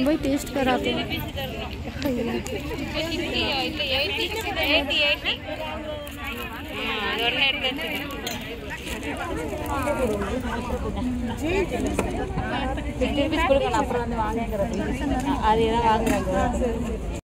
वही टेस्ट कराते हैं ஃபிஃப்டி ருபீஸ் கொடுக்கணும் அப்புறம் வந்து வாங்கிக்கிறது அது எதாவது வாங்குறாங்க